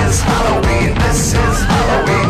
This is Halloween. This is Halloween.